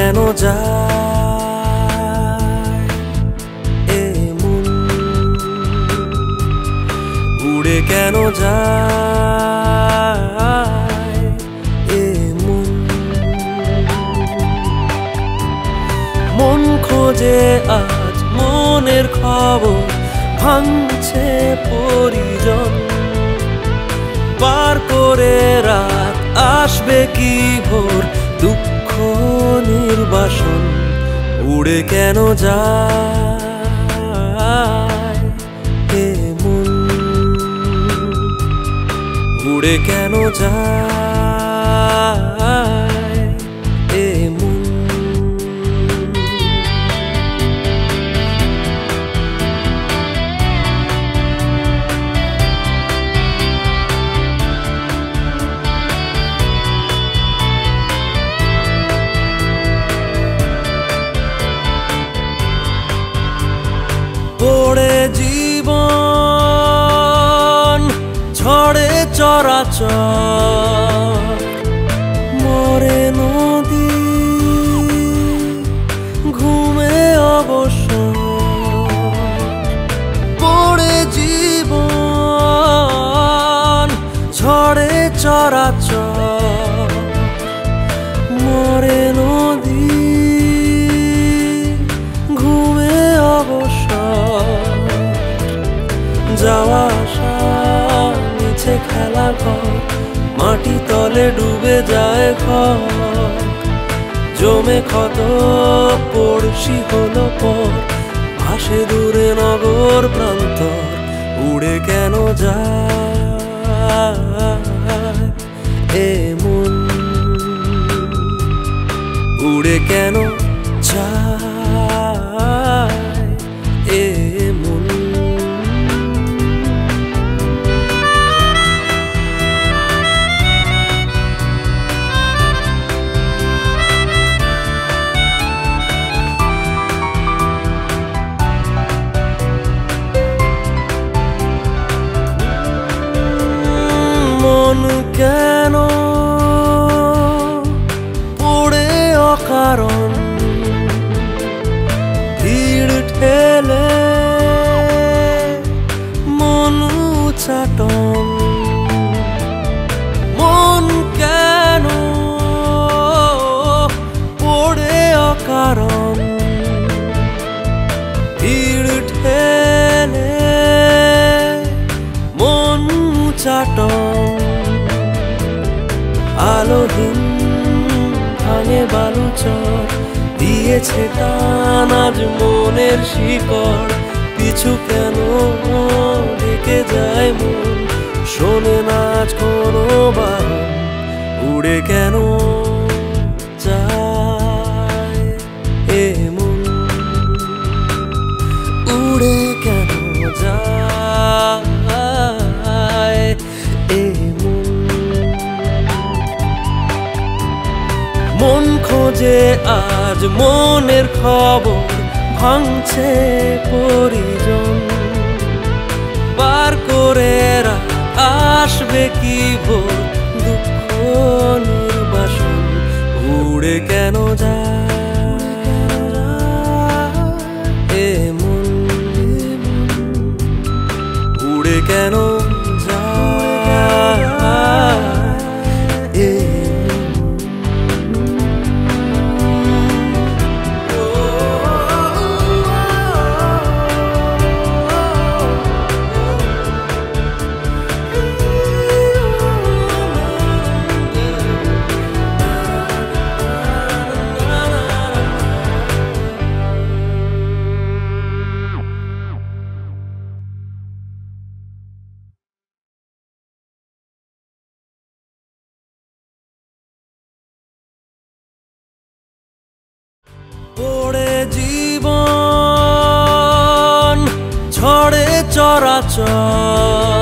কেন যায় এ মন? উড়ে কেন যায় এ মন? মন খোঁজে আজ মনের খবর, ভাঙছে পরিজন। পার করে রাত আসবে কি ভোর? দুঃখ নির্বাসন উড়ে কেন যা উড়ে কেন যায় চরাচর মরে নদী ঘুমে অবসর পড়ে জীবন, ঝড়ে চরাচর মরে নদী ঘুমে অবসর যাওয়া আসা নিচে খেলা ঘর, মাটি তলে ডুবে যায় ঘর। জমে ক্ষত, পড়শি হলো পর, ভাসে দূরে নগর প্রান্তর, উড়ে কেন যায় এ মন? উড়ে কেন যায়? পড়ে অকারণ ভিড় ঠেলে মন চাটন আলোহীন ভাঙে বালুচর দিয়েছে টান আজ মনের শিকড়। পিছু কেন ডেকে যায় মন? শোনে নাচ কোনো বারণ, উড়ে কেন মন খোঁজে আজ মনের খবর ভাঙছে পরিজন। পার করে আসবে কি ভোর? দুঃখ নির্বাসন উড়ে কেন যায়? এ মন, উড়ে কেন পড়ে জীবন ঝড়ে চরাচর।